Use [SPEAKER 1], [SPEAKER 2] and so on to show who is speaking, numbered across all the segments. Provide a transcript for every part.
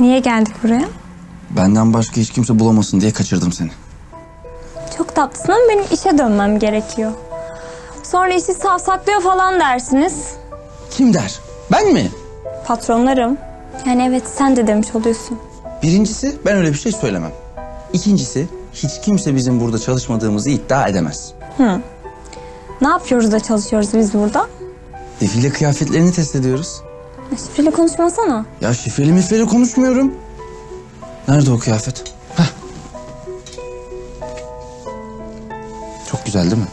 [SPEAKER 1] Niye geldik buraya?
[SPEAKER 2] Benden başka hiç kimse bulamasın diye kaçırdım seni.
[SPEAKER 1] Çok tatlısın ama benim işe dönmem gerekiyor. Sonra işi savsaklıyor falan dersiniz.
[SPEAKER 2] Kim der? Ben mi?
[SPEAKER 1] Patronlarım. Yani evet sen de demiş oluyorsun.
[SPEAKER 2] Birincisi ben öyle bir şey söylemem. İkincisi hiç kimse bizim burada çalışmadığımızı iddia edemez.
[SPEAKER 1] Ne yapıyoruz da çalışıyoruz biz burada?
[SPEAKER 2] Defile kıyafetlerini test ediyoruz.
[SPEAKER 1] Şifreli konuşmasana.
[SPEAKER 2] Ya şifreli mifreli konuşmuyorum. Nerede o kıyafet? Heh. Çok güzel değil mi?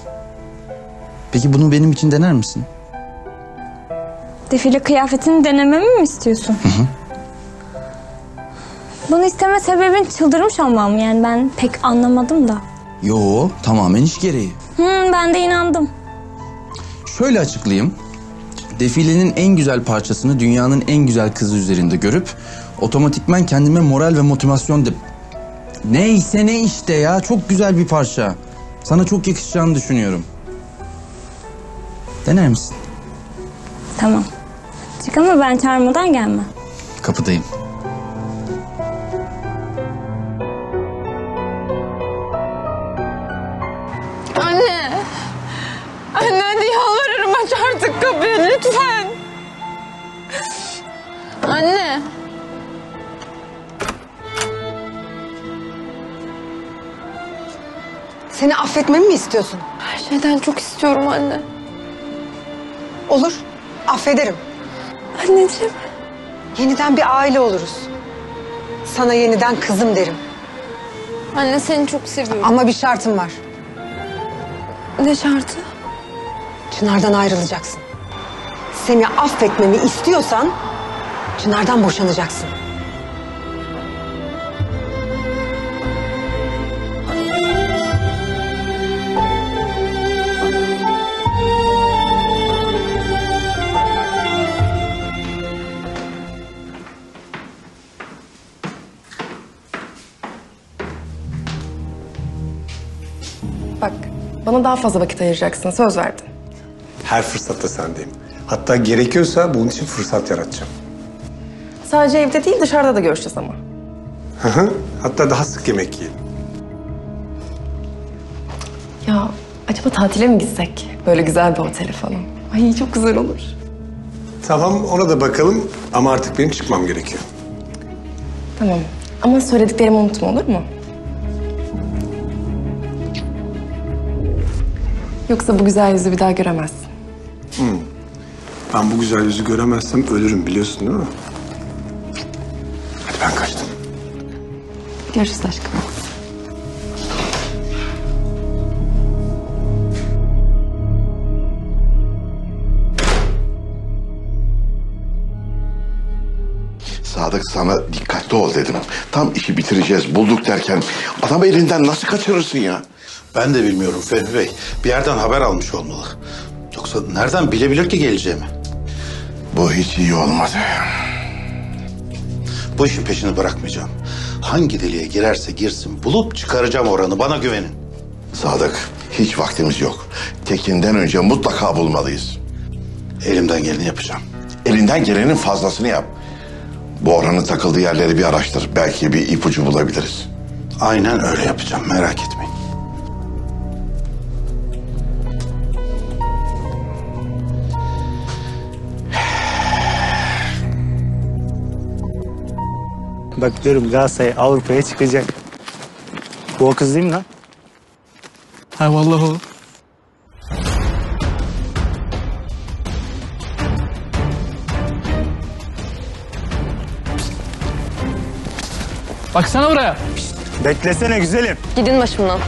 [SPEAKER 2] Peki bunu benim için dener misin?
[SPEAKER 1] Defile kıyafetini denememi mi istiyorsun? Bunu isteme sebebin çıldırmış olmam yani ben pek anlamadım da.
[SPEAKER 2] Yo tamamen iş gereği.
[SPEAKER 1] Hmm, ben de inandım.
[SPEAKER 2] Şöyle açıklayayım. Defilenin en güzel parçasını dünyanın en güzel kızı üzerinde görüp otomatikman kendime moral ve motivasyon de... Neyse ne işte ya çok güzel bir parça. Sana çok yakışacağını düşünüyorum. Dener misin?
[SPEAKER 1] Tamam. Çık ama ben çağırmadan gelme.
[SPEAKER 2] Kapıdayım.
[SPEAKER 3] Seni affetmemi mi istiyorsun?
[SPEAKER 4] Her şeyden çok istiyorum anne.
[SPEAKER 3] Olur, affederim.
[SPEAKER 4] Anneciğim.
[SPEAKER 3] Yeniden bir aile oluruz. Sana yeniden kızım derim.
[SPEAKER 4] Anne seni çok seviyorum.
[SPEAKER 3] Ama bir şartım var.
[SPEAKER 4] Ne şartı?
[SPEAKER 3] Çınar'dan ayrılacaksın. Seni affetmemi istiyorsan Çınar'dan boşanacaksın.
[SPEAKER 5] Bak, bana daha fazla vakit ayıracaksın. Söz verdin.
[SPEAKER 6] Her fırsatta sendeyim. Hatta gerekiyorsa bunun için fırsat yaratacağım.
[SPEAKER 5] Sadece evde değil, dışarıda da görüşeceğiz ama.
[SPEAKER 6] Hı hı. Hatta daha sık yemek yiyelim.
[SPEAKER 5] Ya, acaba tatile mi gitsek? Böyle güzel bir otele falan. Ay çok güzel olur.
[SPEAKER 6] Tamam ona da bakalım ama artık benim çıkmam gerekiyor.
[SPEAKER 5] Tamam. Ama söylediklerimi unutma olur mu? Yoksa bu güzel yüzü bir daha göremezsin.
[SPEAKER 6] Ben bu güzel yüzü göremezsem ölürüm biliyorsun değil mi? Hadi ben kaçtım.
[SPEAKER 5] Görüşürüz aşkım.
[SPEAKER 7] Sadık sana dikkatli ol dedim. Tam işi bitireceğiz bulduk derken adam elinden nasıl kaçırırsın ya?
[SPEAKER 8] Ben de bilmiyorum Fehmi Bey. Bir yerden haber almış olmalı. Yoksa nereden bilebilir ki geleceğimi?
[SPEAKER 7] Bu hiç iyi olmadı.
[SPEAKER 8] Bu işin peşini bırakmayacağım. Hangi deliğe girerse girsin bulup çıkaracağım oranı. Bana güvenin.
[SPEAKER 7] Sadık hiç vaktimiz yok. Tekin'den önce mutlaka bulmalıyız.
[SPEAKER 8] Elimden geleni yapacağım.
[SPEAKER 7] Elinden gelenin fazlasını yap. Bu oranın takıldığı yerleri bir araştır. Belki bir ipucu bulabiliriz.
[SPEAKER 8] Aynen öyle yapacağım. Merak etmeyin.
[SPEAKER 9] Bak diyorum Galatasaray Avrupa'ya çıkacak. Bu o kız değil mi lan?
[SPEAKER 10] Ha vallahi o. Baksana buraya.
[SPEAKER 9] Beklesene güzelim.
[SPEAKER 4] Gidin başımdan.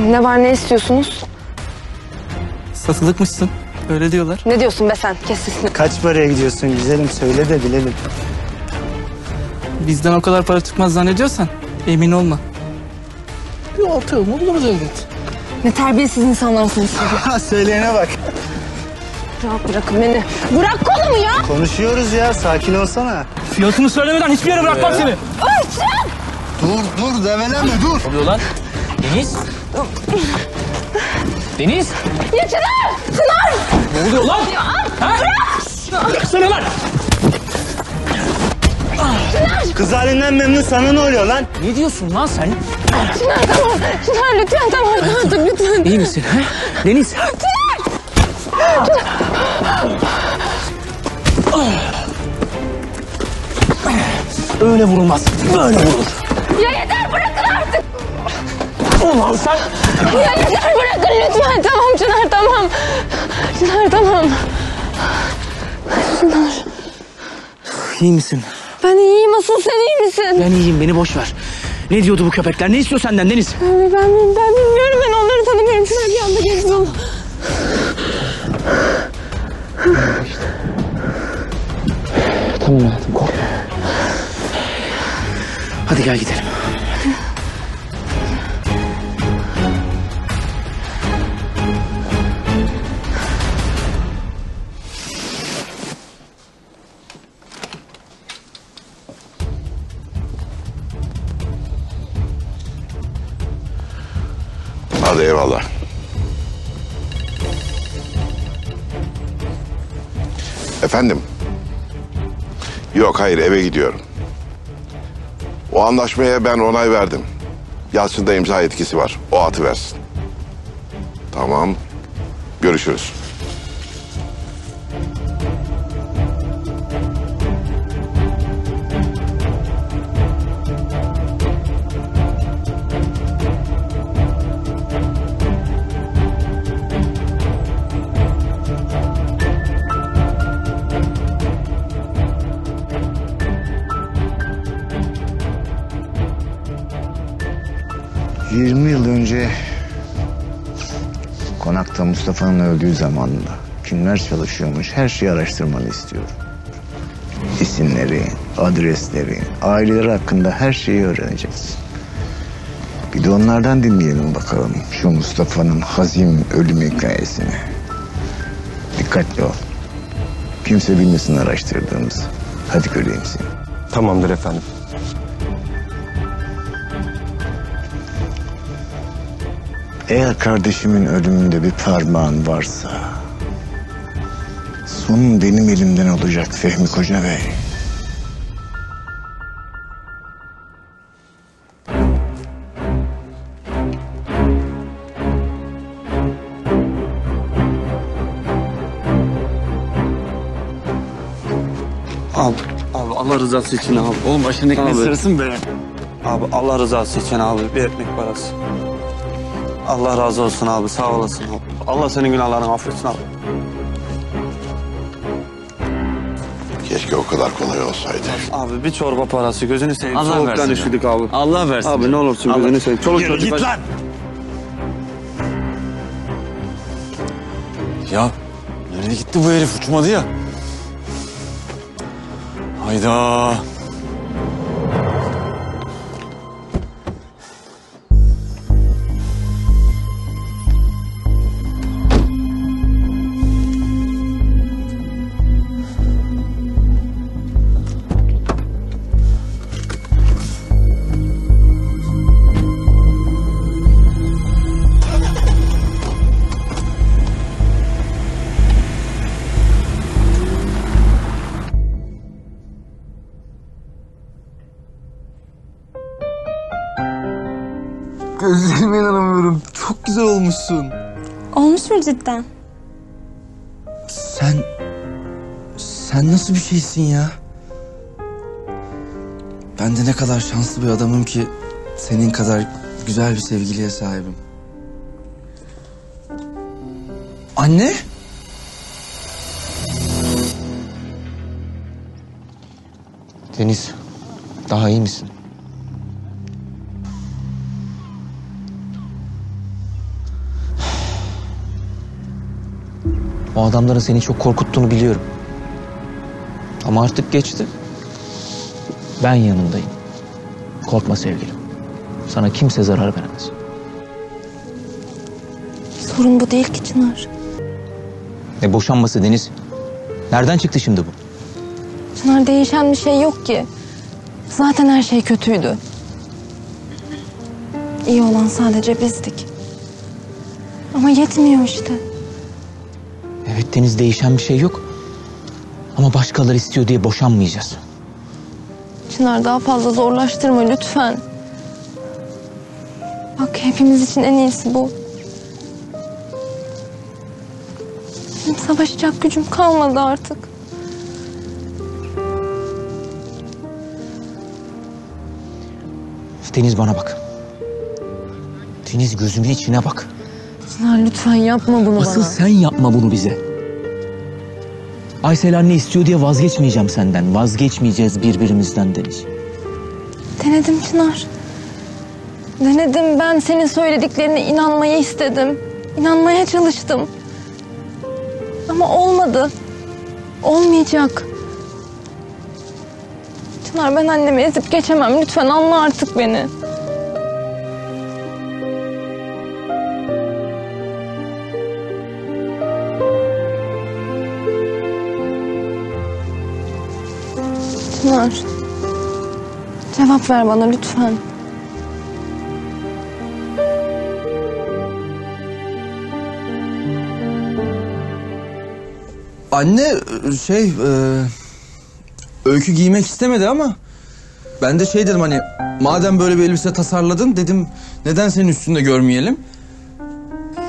[SPEAKER 4] Ne var ne istiyorsunuz?
[SPEAKER 10] Satılıkmışsın. Öyle diyorlar.
[SPEAKER 4] Ne diyorsun be sen? Kes sesini.
[SPEAKER 9] Kaç paraya gidiyorsun güzelim söyle de bilelim.
[SPEAKER 10] Bizden o kadar para çıkmaz zannediyorsan emin olma. Bir altı mı buluruz elbet.
[SPEAKER 4] Ne terbiyesiz insanlarsınız siz.
[SPEAKER 9] Ha söyleyene bak.
[SPEAKER 4] Rahat bırakın beni. Bırak kolumu ya.
[SPEAKER 9] Konuşuyoruz ya sakin olsana.
[SPEAKER 10] Fiyatını söylemeden hiçbir yere bırakmam seni.
[SPEAKER 9] Dur dur develeme dur.
[SPEAKER 10] Ne oluyor lan? Deniz? Deniz?
[SPEAKER 4] Ya Çınar! Çınar!
[SPEAKER 10] Ne oluyor lan? Ha? Bırak! Bıraksana lan!
[SPEAKER 11] Kız halinden memnun sana ne oluyor lan?
[SPEAKER 12] Ne diyorsun lan sen?
[SPEAKER 4] Çınar tamam. Çınar lütfen tamam. Artık lütfen.
[SPEAKER 12] İyi misin? Ha? Deniz. Öyle vurulmaz. Böyle vurulur.
[SPEAKER 4] Ya yeter.
[SPEAKER 12] Ulan sen
[SPEAKER 4] Ya yeter bırakın lütfen. Tamam Çınar tamam. Çınar tamam. Çınar.
[SPEAKER 12] iyi misin?
[SPEAKER 4] Ben iyiyim asıl sen iyi misin?
[SPEAKER 12] Ben iyiyim beni boş ver. Ne diyordu bu köpekler? Ne istiyor senden Deniz?
[SPEAKER 4] Ben, ben, ben bilmiyorum ben onları tanımıyorum. Çınar bir anda gezdi onu.
[SPEAKER 12] Tamam hayatım korkma. Hadi gel gidelim.
[SPEAKER 7] Hadi eyvallah. Efendim? Yok hayır eve gidiyorum. O anlaşmaya ben onay verdim. Yalçın'da imza etkisi var. O atı versin. Tamam. Görüşürüz.
[SPEAKER 13] Önce... ...konakta Mustafa'nın öldüğü zamanında... ...kimler çalışıyormuş her şeyi araştırmanı istiyorum. İsimleri, adresleri, aileleri hakkında her şeyi öğreneceğiz. Bir de onlardan dinleyelim bakalım şu Mustafa'nın hazin ölüm hikayesini. Dikkatli ol. Kimse bilmesin araştırdığımızı. Hadi göreyim seni.
[SPEAKER 11] Tamamdır efendim.
[SPEAKER 13] Eğer kardeşimin ölümünde bir parmağın varsa... ...sonun benim elimden olacak Fehmi Koca Bey.
[SPEAKER 11] Abi, abi Allah rızası için abi.
[SPEAKER 12] Oğlum ekmeği
[SPEAKER 11] Abi.
[SPEAKER 12] sırası mı be?
[SPEAKER 11] Abi Allah rızası için abi bir ekmek parası. Allah razı olsun abi sağ olasın abi. Allah senin günahlarını affetsin abi.
[SPEAKER 7] Keşke o kadar kolay olsaydı.
[SPEAKER 11] Abi bir çorba parası gözünü seveyim.
[SPEAKER 12] Allah
[SPEAKER 11] Soğuktan
[SPEAKER 12] versin
[SPEAKER 11] üşüdük abi.
[SPEAKER 12] Allah versin.
[SPEAKER 11] Abi ne olursun
[SPEAKER 12] Allah-
[SPEAKER 11] gözünü seveyim. Çoluk
[SPEAKER 12] Yürü
[SPEAKER 11] çocuk.
[SPEAKER 12] git lan. Ya nereye gitti bu herif uçmadı ya. Hayda.
[SPEAKER 2] Gözlerime inanamıyorum. Çok güzel olmuşsun.
[SPEAKER 1] Olmuş mu cidden?
[SPEAKER 2] Sen... Sen nasıl bir şeysin ya? Ben de ne kadar şanslı bir adamım ki... ...senin kadar güzel bir sevgiliye sahibim. Anne?
[SPEAKER 12] Deniz daha iyi misin? O adamların seni çok korkuttuğunu biliyorum. Ama artık geçti. Ben yanındayım. Korkma sevgilim. Sana kimse zarar veremez.
[SPEAKER 4] Sorun bu değil ki Çınar.
[SPEAKER 12] Ne boşanması Deniz? Nereden çıktı şimdi bu?
[SPEAKER 4] Çınar değişen bir şey yok ki. Zaten her şey kötüydü. İyi olan sadece bizdik. Ama yetmiyor işte.
[SPEAKER 12] Evet Deniz değişen bir şey yok. Ama başkaları istiyor diye boşanmayacağız.
[SPEAKER 14] Çınar daha fazla zorlaştırma lütfen. Bak hepimiz için en iyisi bu. Benim savaşacak gücüm kalmadı artık.
[SPEAKER 12] Deniz bana bak. Deniz gözümün içine bak.
[SPEAKER 14] Çınar lütfen yapma bunu
[SPEAKER 12] Asıl
[SPEAKER 14] bana.
[SPEAKER 12] sen yapma bunu bize. Aysel anne istiyor diye vazgeçmeyeceğim senden. Vazgeçmeyeceğiz birbirimizden Deniz.
[SPEAKER 14] Denedim Çınar. Denedim ben senin söylediklerine inanmayı istedim. İnanmaya çalıştım. Ama olmadı. Olmayacak. Çınar ben annemi ezip geçemem. Lütfen anla artık beni. Cevap ver bana lütfen.
[SPEAKER 2] Anne şey e, öykü giymek istemedi ama ben de şey dedim hani madem böyle bir elbise tasarladın dedim neden senin üstünde görmeyelim?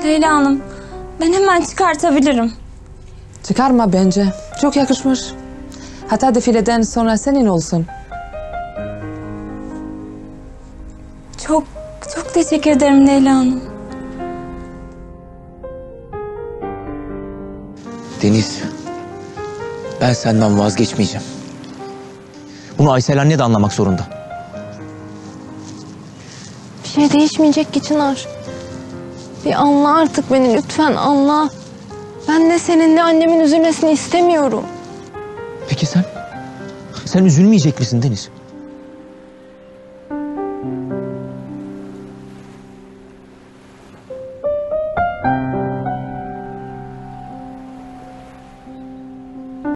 [SPEAKER 1] Leyla Hanım ben hemen çıkartabilirim.
[SPEAKER 15] Çıkarma bence. Çok yakışmış. Hatta defileden sonra senin olsun.
[SPEAKER 1] Çok çok teşekkür ederim Leyla Hanım.
[SPEAKER 12] Deniz, ben senden vazgeçmeyeceğim. Bunu Aysel anne de anlamak zorunda.
[SPEAKER 14] Bir şey değişmeyecek ki Çınar. Bir anla artık beni lütfen anla. Ben de senin de annemin üzülmesini istemiyorum.
[SPEAKER 12] Peki sen? Sen üzülmeyecek misin Deniz?